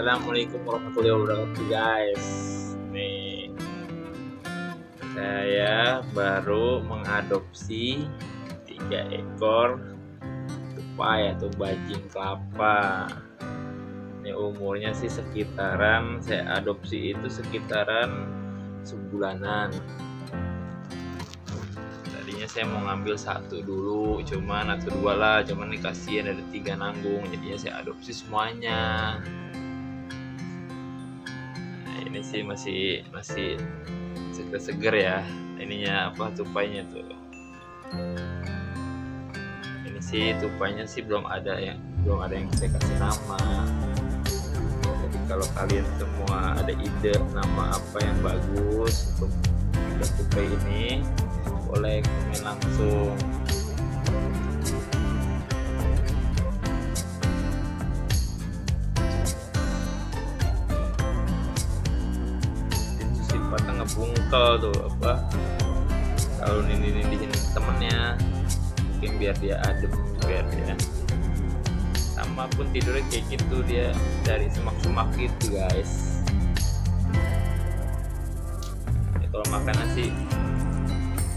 Assalamualaikum warahmatullahi wabarakatuh guys. Nih Saya baru mengadopsi tiga ekor tupai atau bajing kelapa. Ini umurnya sih sekitaran Saya adopsi itu sekitaran sebulanan. Tadinya saya mau ngambil satu dulu Cuman atau dua lah Cuman nih kasihan ada tiga nanggung Jadinya saya adopsi semuanya ini sih masih masih seger-seger ya. Ininya apa tupainya tuh. Ini sih tupainya sih belum ada yang belum ada yang saya kasih nama. Jadi kalau kalian semua ada ide nama apa yang bagus untuk tupai ini boleh komen langsung ngebungkel tuh apa? Kalau ini nindihin temennya mungkin biar dia adem biar dia sama pun tidurnya kayak gitu dia dari semak-semak gitu guys. Ya, kalau makan nasi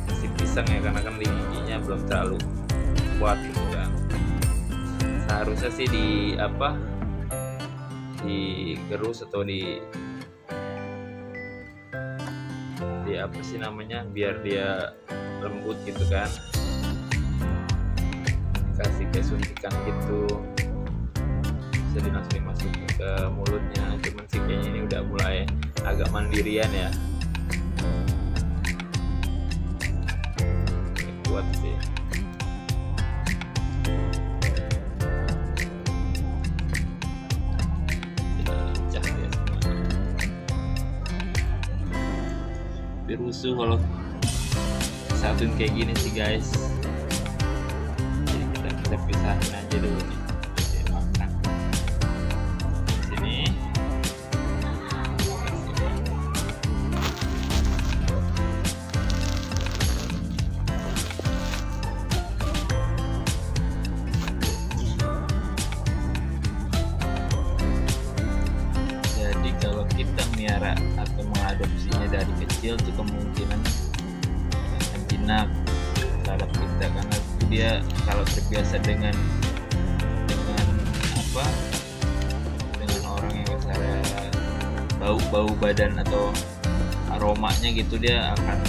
nasi pisang ya karena kan giginya belum terlalu kuat gitu kan. Seharusnya sih di apa digerus atau di di apa sih namanya biar dia lembut gitu kan. Kasih kayak suntikan gitu. Bisa langsung dimasukin ke mulutnya cuman sih kayaknya ini udah mulai agak mandirian ya. Kuat sih tapi rusuh kalau satuin kayak gini sih guys. Jadi kita kita pisahin aja dulu nih. Sini. Jadi kalau kita dari kecil tuh kemungkinan akan jinak terhadap kita. Karena dia kalau terbiasa dengan dengan apa dengan orang yang misalnya bau-bau badan atau aromanya gitu dia akan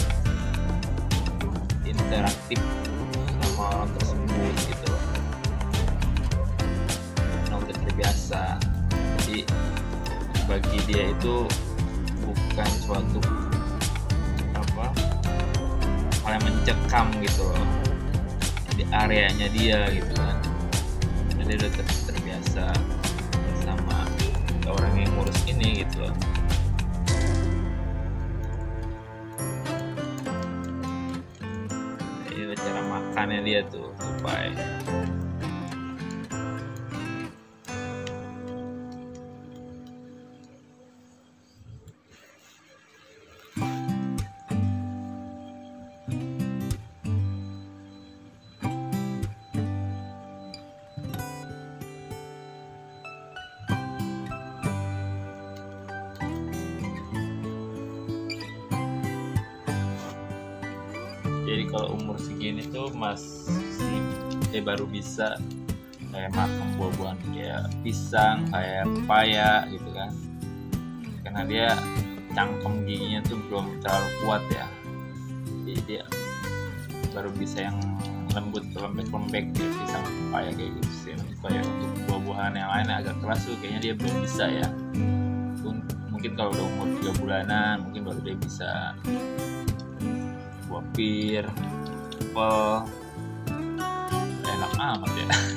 interaktif sama orang tersebut gitu karena udah terbiasa. Jadi bagi dia itu bukan suatu apa hal yang mencekam gitu loh. Di areanya dia gitu kan. Jadi udah ter- terbiasa sama orang yang ngurus ini gitu loh. Ini cara makannya dia tuh tupai kalau umur segini tuh masih eh baru bisa kayak makan buah-buahan kayak pisang kayak pepaya gitu kan. Karena dia cangkem giginya tuh belum terlalu kuat ya. Jadi dia baru bisa yang lembut lembek-lembek kayak pisang pepaya kayak gitu sih. Kayak untuk buah-buahan yang lain agak keras tuh kayaknya dia belum bisa ya. Mungkin- mungkin kalau udah umur 3 bulanan mungkin baru dia bisa buah pir apel enak amat ya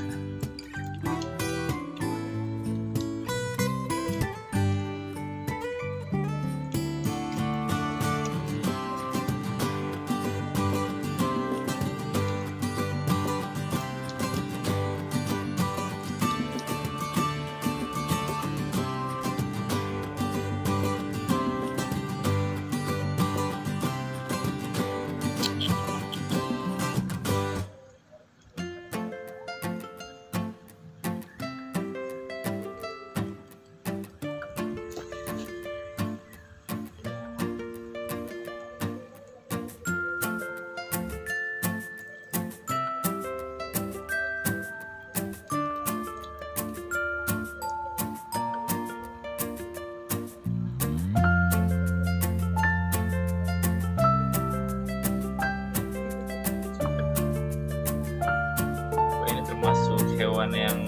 hewan yang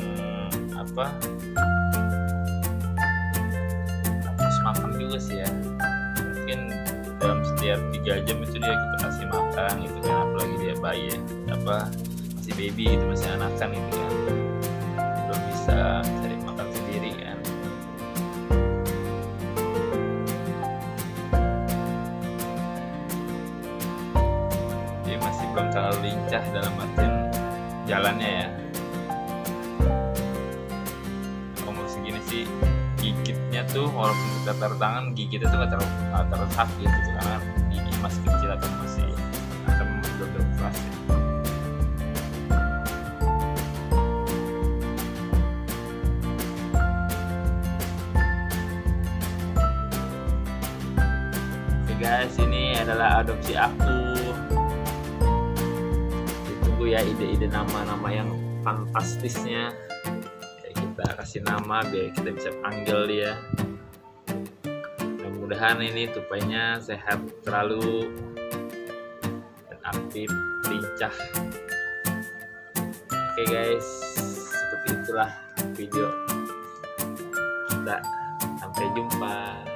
apa? Harus makan juga sih ya. Mungkin dalam setiap tiga jam itu dia kita kasih makan gitu kan apalagi dia bayi ya apa masih baby gitu masih anakan gitu kan. Belum bisa cari makan sendiri kan. Dia masih belum terlalu lincah dalam artian jalannya ya tuh walaupun kita taruh tangan gigitnya tuh nggak terlalu sakit gitu karena gigi masih kecil atau masih belum beroperasi Oke guys, ini adalah adopsi aku. Ditunggu ya ide-ide nama-nama yang fantastisnya. Ya, kita kasih nama biar kita bisa panggil dia. Mudah-mudahan ini tupainya sehat selalu dan aktif, lincah. Oke guys, seperti itulah video kita. Sampai jumpa.